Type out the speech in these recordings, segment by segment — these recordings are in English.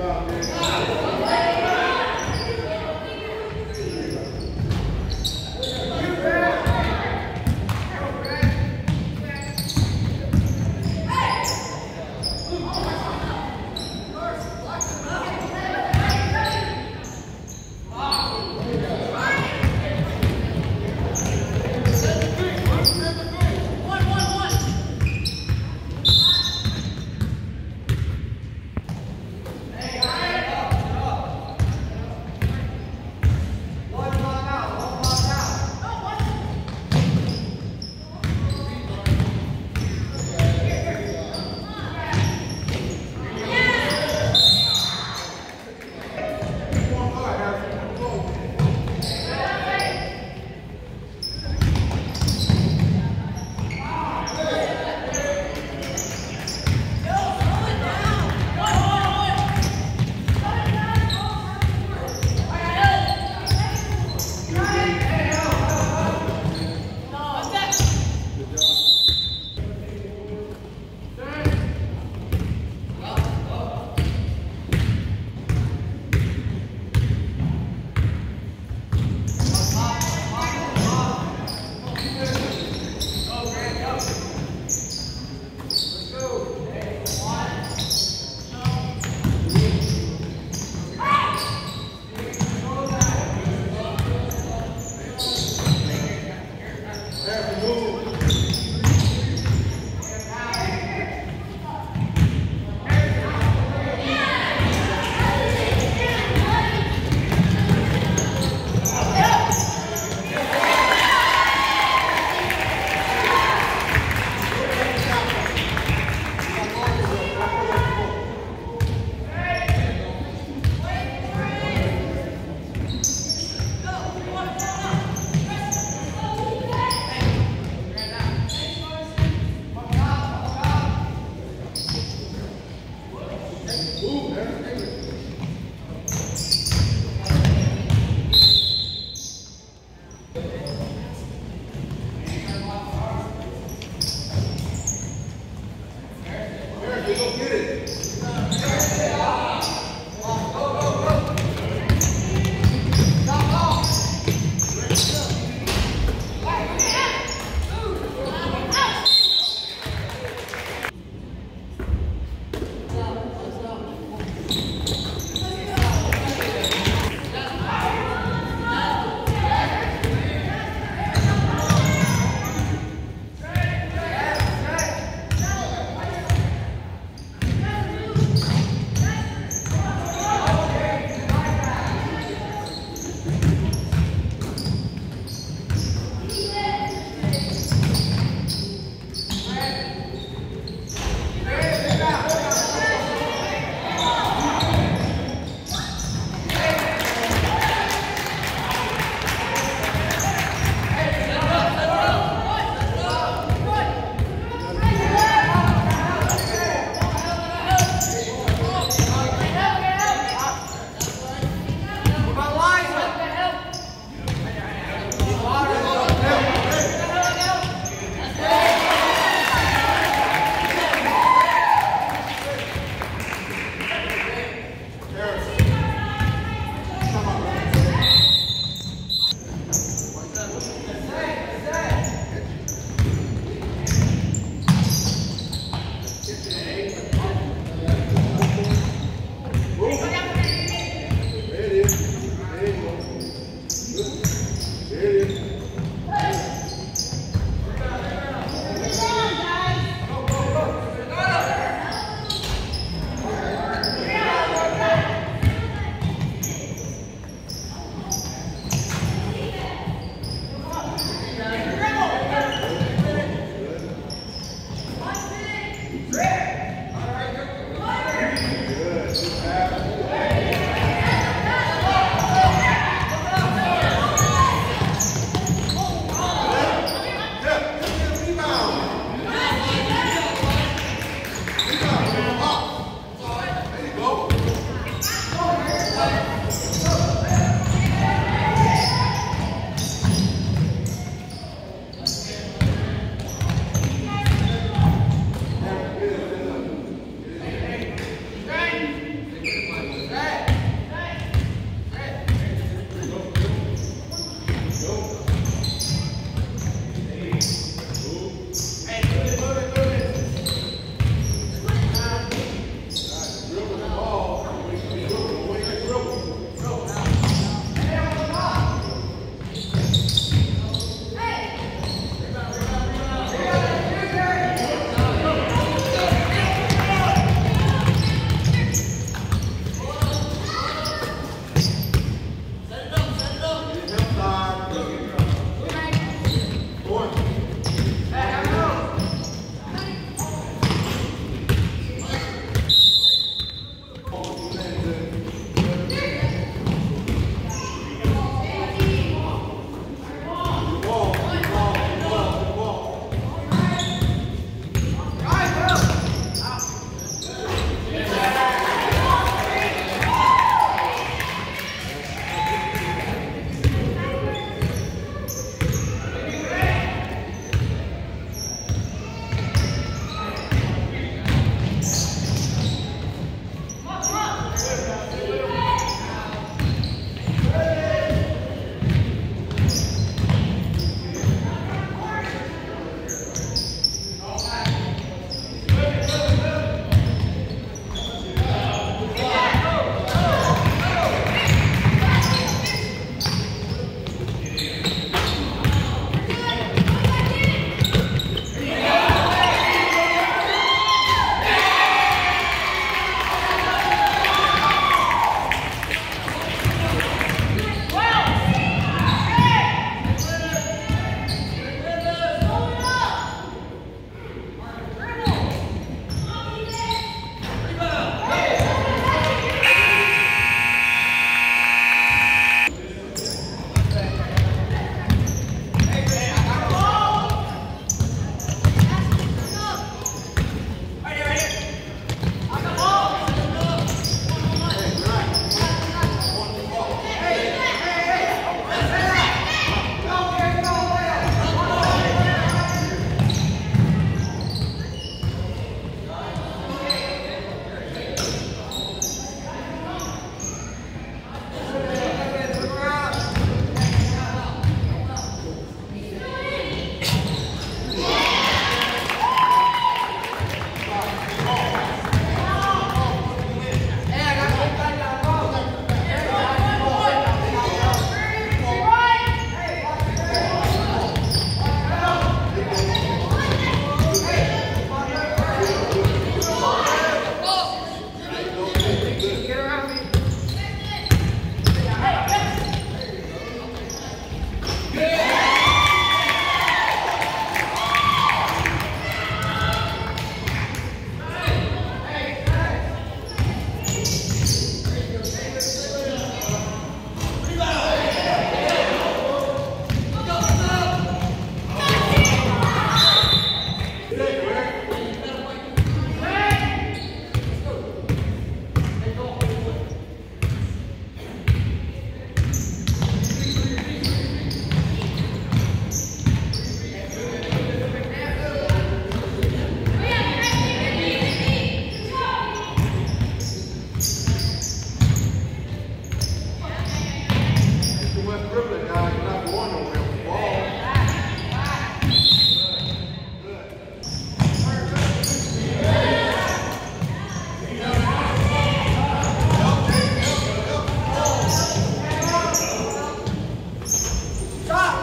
job, man.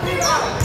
Peter.